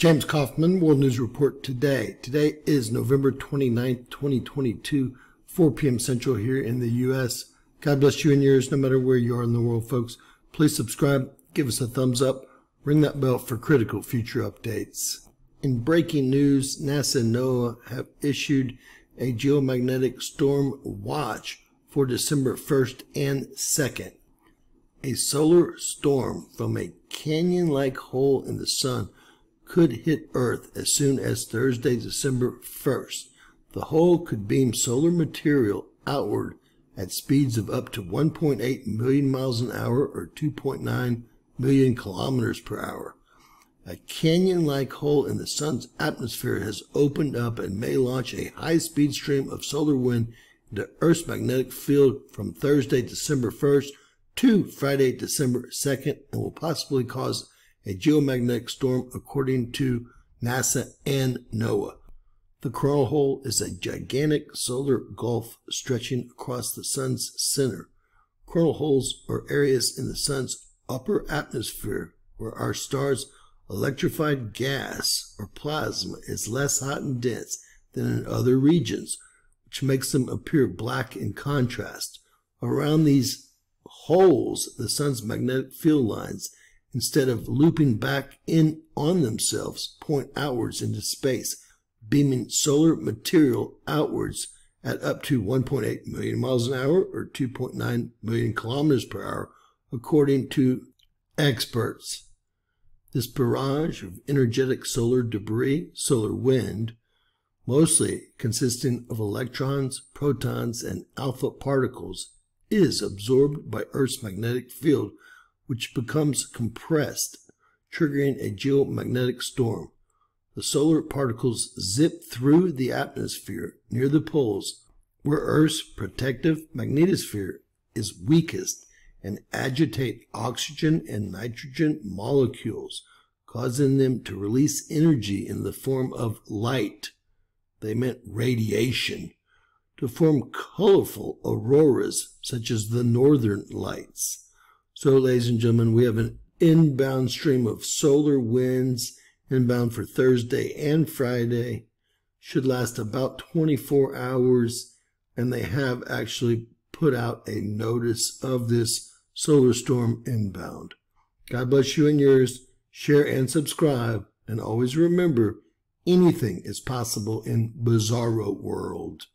James Kaufman, World News Report today. Today is November 29th, 2022, 4 p.m. Central here in the U.S. God bless you and yours, no matter where you are in the world, folks. Please subscribe, give us a thumbs up, ring that bell for critical future updates. In breaking news, NASA and NOAA have issued a geomagnetic storm watch for December 1st and 2nd. A solar storm from a canyon-like hole in the sun could hit Earth as soon as Thursday, December 1st. The hole could beam solar material outward at speeds of up to 1.8 million miles an hour or 2.9 million kilometers per hour. A canyon-like hole in the sun's atmosphere has opened up and may launch a high-speed stream of solar wind into Earth's magnetic field from Thursday, December 1st to Friday, December 2nd and will possibly cause a geomagnetic storm according to NASA and NOAA. The coronal hole is a gigantic solar gulf stretching across the sun's center. Coronal holes are areas in the sun's upper atmosphere where our star's electrified gas or plasma is less hot and dense than in other regions, which makes them appear black in contrast. Around these holes, the sun's magnetic field lines instead of looping back in on themselves, point outwards into space, beaming solar material outwards at up to 1.8 million miles an hour or 2.9 million kilometers per hour, according to experts. This barrage of energetic solar debris, solar wind, mostly consisting of electrons, protons, and alpha particles, is absorbed by Earth's magnetic field which becomes compressed, triggering a geomagnetic storm. The solar particles zip through the atmosphere near the poles where Earth's protective magnetosphere is weakest and agitate oxygen and nitrogen molecules, causing them to release energy in the form of light. They meant radiation to form colorful auroras such as the northern lights. So, ladies and gentlemen, we have an inbound stream of solar winds inbound for Thursday and Friday. Should last about 24 hours, and they have actually put out a notice of this solar storm inbound. God bless you and yours. Share and subscribe, and always remember anything is possible in Bizarro World.